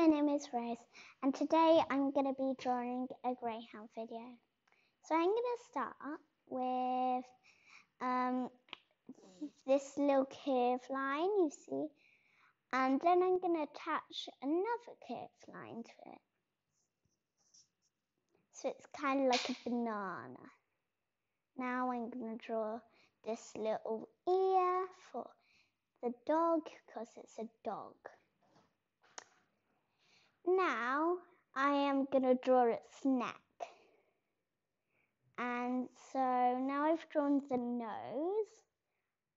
my name is Rose, and today I'm going to be drawing a greyhound video. So I'm going to start with um, this little curve line you see, and then I'm going to attach another curve line to it. So it's kind of like a banana. Now I'm going to draw this little ear for the dog because it's a dog. Now I am going to draw its neck. And so now I've drawn the nose.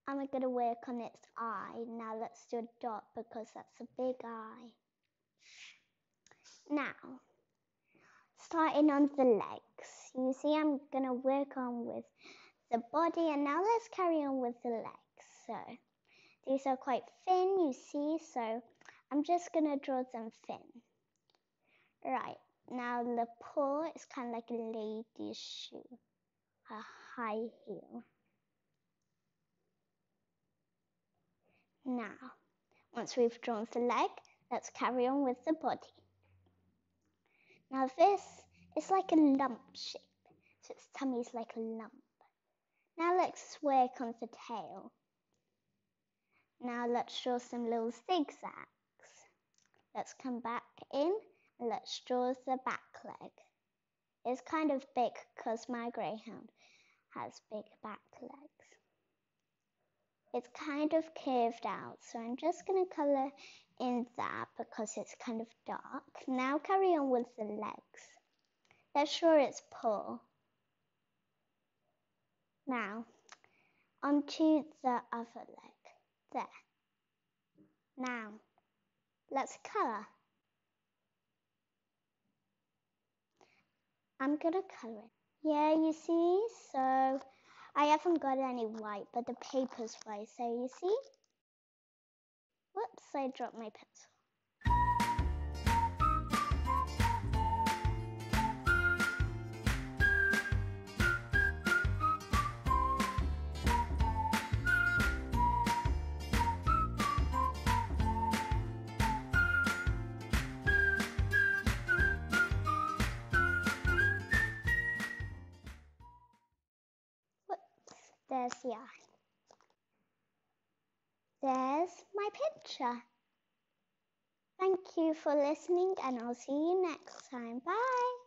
I'm going to work on its eye. Now let's do a dot because that's a big eye. Now, starting on the legs. You see I'm going to work on with the body and now let's carry on with the legs. So these are quite thin, you see, so I'm just going to draw them thin. Right, now the paw is kind of like a lady's shoe, a high heel. Now, once we've drawn the leg, let's carry on with the body. Now this is like a lump shape, so its tummy is like a lump. Now let's work on the tail. Now let's draw some little zigzags. Let's come back in Let's draw the back leg. It's kind of big because my greyhound has big back legs. It's kind of curved out, so I'm just going to colour in that because it's kind of dark. Now carry on with the legs. Let's draw its paw. Now, onto the other leg. There. Now, let's colour. I'm gonna color it. Yeah, you see? So I haven't got any white, but the paper's white. So you see? Whoops, I dropped my pencil. There's the eye. There's my picture. Thank you for listening and I'll see you next time. Bye.